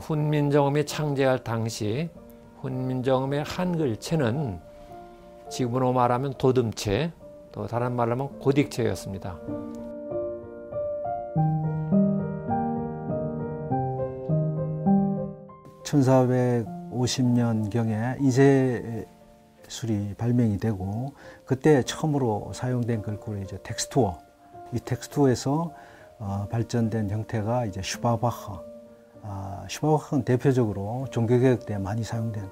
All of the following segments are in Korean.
훈민정음이 창제할 당시 훈민정음의 한 글체는 지금으로 말하면 도듬체, 또 다른 말로 하면 고딕체였습니다. (1450년경에) 이세술이 발명이 되고 그때 처음으로 사용된 글꼴이 이제 텍스투어 이 텍스투어에서 어, 발전된 형태가 이제 슈바바흐 아, 슈바바흐는 대표적으로 종교개혁 때 많이 사용된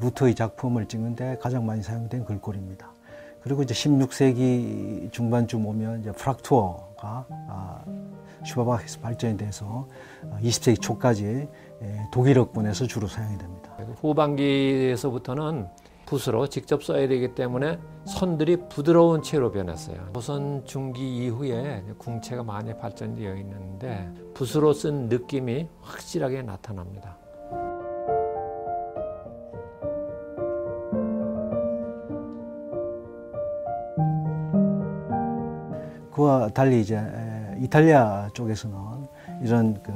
루터의 작품을 찍는데 가장 많이 사용된 글꼴입니다. 그리고 이제 16세기 중반쯤 오면 이제 프락투어가 아, 슈바바흐에서 발전이 돼서 20세기 초까지 예, 독일어권에서 주로 사용이 됩니다. 후반기에서부터는 붓으로 직접 써야 되기 때문에 선들이 부드러운 채로 변했어요. 조선 중기 이후에 궁체가 많이 발전되어 있는데 붓으로 쓴 느낌이 확실하게 나타납니다. 그와 달리 이제 이탈리아 쪽에서는 이런 그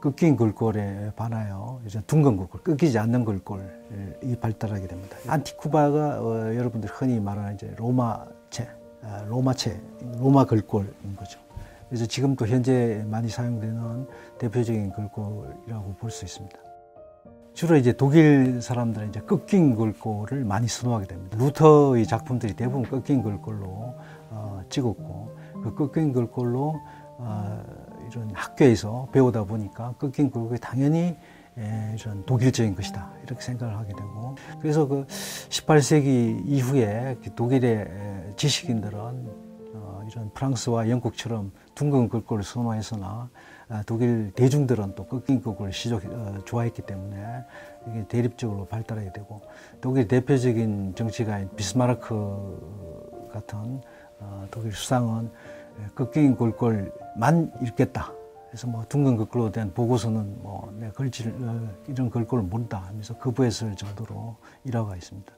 꺾인 글꼴에 반하여 이제 둥근 글꼴, 꺾이지 않는 글꼴이 발달하게 됩니다. 안티쿠아가 어, 여러분들 흔히 말하는 이제 로마체, 아, 로마체, 로마 글꼴인 거죠. 그래서 지금도 현재 많이 사용되는 대표적인 글꼴이라고 볼 수 있습니다. 주로 이제 독일 사람들은 이제 꺾인 글꼴을 많이 선호하게 됩니다. 루터의 작품들이 대부분 꺾인 글꼴로 어, 찍었고 그 꺾인 글꼴로 어, 이런 학교에서 배우다 보니까 꺾인 글꼴이 당연히 에, 이런 독일적인 것이다. 이렇게 생각을 하게 되고. 그래서 그 18세기 이후에 그 독일의 지식인들은 어, 이런 프랑스와 영국처럼 둥근 글꼴을 선호했으나 아, 독일 대중들은 또 꺾인 글꼴을 시적 어, 좋아했기 때문에 이게 대립적으로 발달하게 되고 독일 대표적인 정치가인 비스마르크 같은 어, 독일 수상은 꺾인 글꼴 만 읽겠다. 그래서 뭐 둥근 글꼴로 된 보고서는 뭐 내가 글씨를 어, 이런 글꼴을 모른다 하면서 거부했을 정도로 일화가 있습니다.